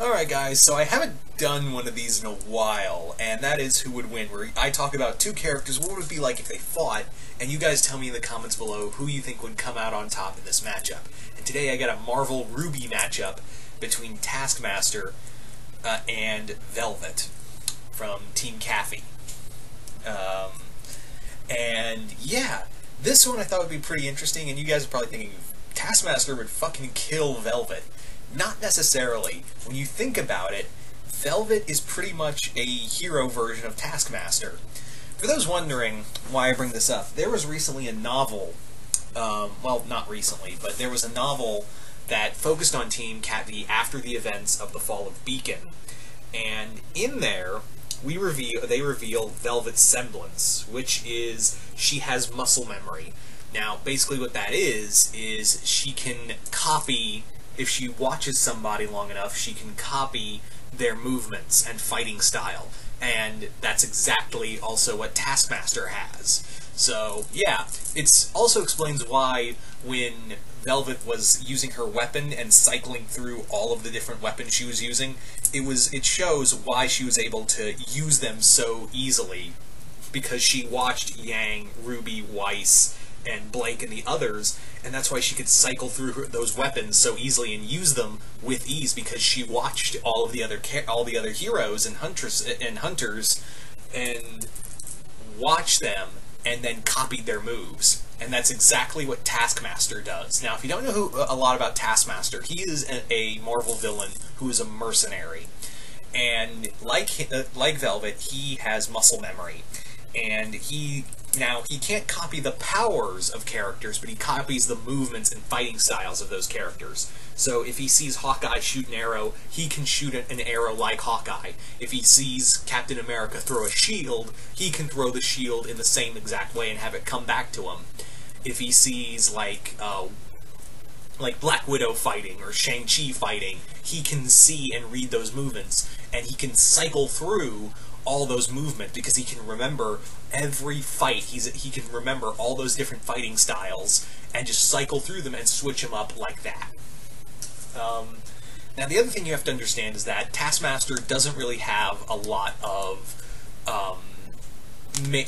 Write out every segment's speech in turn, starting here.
Alright guys, so I haven't done one of these in a while, and that is Who Would Win, where I talk about two characters, what would it be like if they fought, and you guys tell me in the comments below who you think would come out on top in this matchup. And today I got a Marvel RWBY matchup between Taskmaster uh, and Velvet from Team CFVY. Um, and yeah, this one I thought would be pretty interesting, and you guys are probably thinking, Taskmaster would fucking kill Velvet. Not necessarily. When you think about it, Velvet is pretty much a hero version of Taskmaster. For those wondering why I bring this up, there was recently a novel, um, well, not recently, but there was a novel that focused on Team Cat after the events of the fall of Beacon. And in there, we reveal they reveal Velvet's semblance, which is she has muscle memory. Now, basically what that is, is she can copy if she watches somebody long enough, she can copy their movements and fighting style. And that's exactly also what Taskmaster has. So, yeah, it also explains why when Velvet was using her weapon and cycling through all of the different weapons she was using, it was it shows why she was able to use them so easily because she watched Yang, Ruby, Weiss, and Blake and the others, and that's why she could cycle through her, those weapons so easily and use them with ease because she watched all of the other all the other heroes and hunters and hunters and watched them and then copied their moves. And that's exactly what Taskmaster does. Now, if you don't know who, a lot about Taskmaster, he is a, a Marvel villain who is a mercenary. And like uh, like Velvet, he has muscle memory and he now he can't copy the powers of characters, but he copies the movements and fighting styles of those characters. So if he sees Hawkeye shoot an arrow, he can shoot an arrow like Hawkeye. If he sees Captain America throw a shield, he can throw the shield in the same exact way and have it come back to him. If he sees like uh, like Black Widow fighting or Shang-Chi fighting, he can see and read those movements, and he can cycle through all those movements because he can remember every fight. He's he can remember all those different fighting styles and just cycle through them and switch them up like that. Um, now the other thing you have to understand is that Taskmaster doesn't really have a lot of um,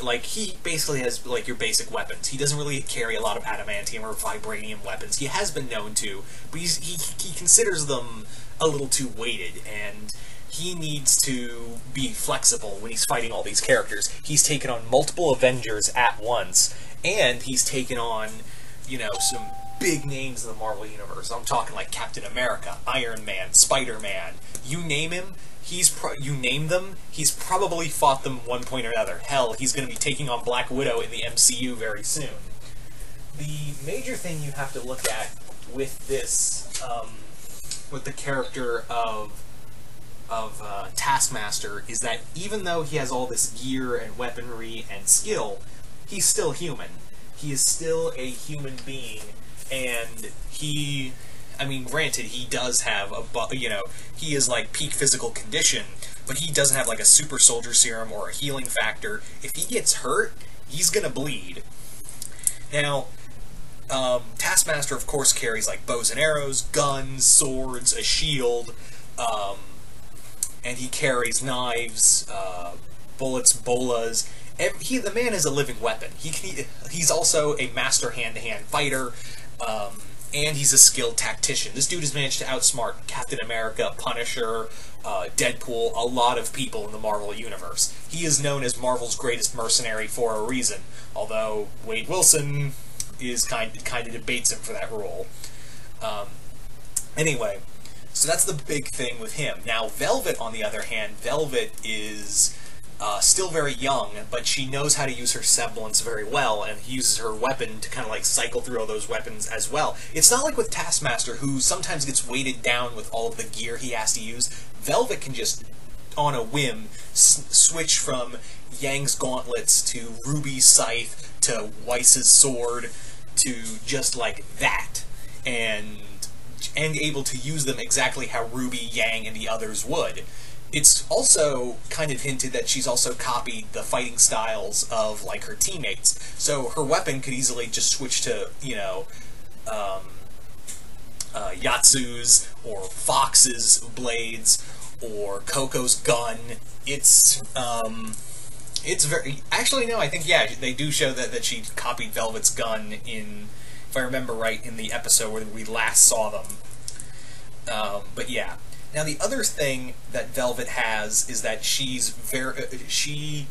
like he basically has like your basic weapons. He doesn't really carry a lot of adamantium or vibranium weapons. He has been known to, but he he considers them a little too weighted and he needs to be flexible when he's fighting all these characters. He's taken on multiple Avengers at once, and he's taken on, you know, some big names in the Marvel Universe. I'm talking like Captain America, Iron Man, Spider-Man. You name him, he's pro- you name them, he's probably fought them one point or another. Hell, he's going to be taking on Black Widow in the MCU very soon. The major thing you have to look at with this, um, with the character of of uh, Taskmaster is that even though he has all this gear and weaponry and skill, he's still human. He is still a human being, and he, I mean, granted, he does have a, you know, he is like peak physical condition, but he doesn't have like a super soldier serum or a healing factor. If he gets hurt, he's gonna bleed. Now, um, Taskmaster, of course, carries like bows and arrows, guns, swords, a shield. Um, and he carries knives, uh, bullets, bolas. He, the man is a living weapon. He can, he's also a master hand-to-hand fighter, um, and he's a skilled tactician. This dude has managed to outsmart Captain America, Punisher, uh, Deadpool, a lot of people in the Marvel Universe. He is known as Marvel's greatest mercenary for a reason, although Wade Wilson is kind kind of debates him for that role. Um, anyway, so that's the big thing with him. Now, Velvet, on the other hand, Velvet is uh, still very young, but she knows how to use her semblance very well, and uses her weapon to kind of like cycle through all those weapons as well. It's not like with Taskmaster, who sometimes gets weighted down with all of the gear he has to use. Velvet can just, on a whim, switch from Yang's gauntlets to Ruby's scythe to Weiss's sword to just like that. And and able to use them exactly how Ruby, Yang, and the others would. It's also kind of hinted that she's also copied the fighting styles of like her teammates. So her weapon could easily just switch to, you know, um, uh, Yatsu's or Fox's blades or Coco's gun. It's um, it's very actually no. I think yeah, they do show that that she copied Velvet's gun in, if I remember right, in the episode where we last saw them. Um, but yeah. Now the other thing that Velvet has is that she's very uh, she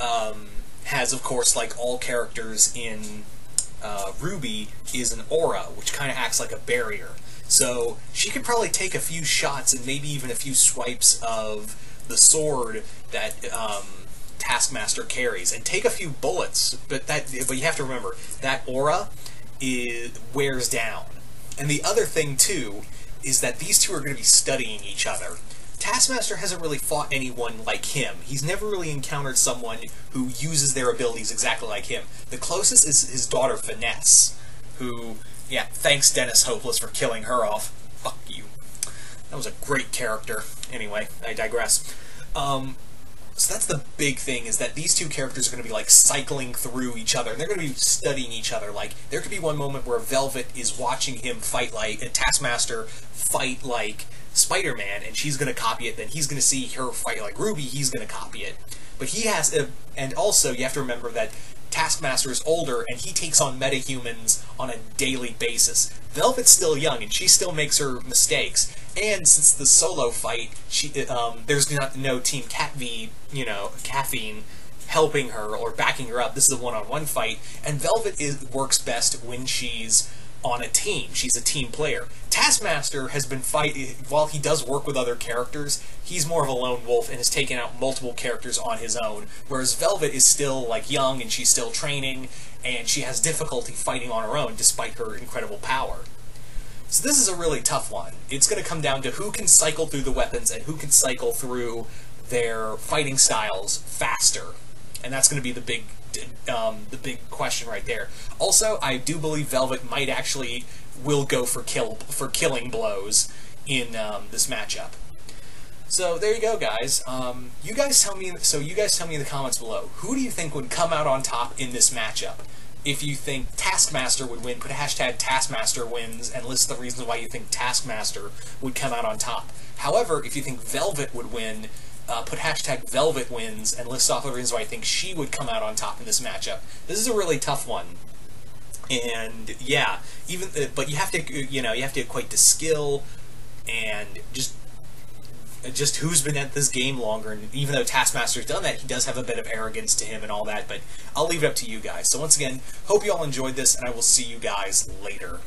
um, has of course like all characters in uh, RWBY is an aura which kind of acts like a barrier. So she could probably take a few shots and maybe even a few swipes of the sword that um, Taskmaster carries, and take a few bullets. But that, but you have to remember that aura is wears down. And the other thing too is that these two are going to be studying each other. Taskmaster hasn't really fought anyone like him. He's never really encountered someone who uses their abilities exactly like him. The closest is his daughter Finesse, who, yeah, thanks Dennis Hopeless for killing her off. Fuck you. That was a great character. Anyway, I digress. Um, so that's the big thing is that these two characters are going to be like cycling through each other and they're going to be studying each other like there could be one moment where velvet is watching him fight like a taskmaster fight like spider-man and she's going to copy it then he's going to see her fight like ruby he's going to copy it but he has a, and also you have to remember that Taskmaster is older and he takes on metahumans on a daily basis. Velvet's still young and she still makes her mistakes. And since the solo fight, she um, there's not no Team Cat V, you know, caffeine helping her or backing her up. This is a one-on-one fight, and Velvet is works best when she's on a team. She's a team player. Taskmaster has been fighting, while he does work with other characters, he's more of a lone wolf and has taken out multiple characters on his own, whereas Velvet is still, like, young and she's still training, and she has difficulty fighting on her own despite her incredible power. So this is a really tough one. It's going to come down to who can cycle through the weapons and who can cycle through their fighting styles faster. And that's going to be the big um, the big question right there. Also, I do believe Velvet might actually will go for kill for killing blows in um, this matchup. So there you go, guys. Um, you guys tell me. So you guys tell me in the comments below. Who do you think would come out on top in this matchup? If you think Taskmaster would win, put hashtag Taskmaster wins and list the reasons why you think Taskmaster would come out on top. However, if you think Velvet would win, uh, put hashtag Velvet wins and list off the reasons why I think she would come out on top in this matchup. This is a really tough one. And yeah, even uh, but you have to you know you have to equate to skill and just just who's been at this game longer. And even though Taskmaster's done that, he does have a bit of arrogance to him and all that. But I'll leave it up to you guys. So once again, hope you all enjoyed this, and I will see you guys later.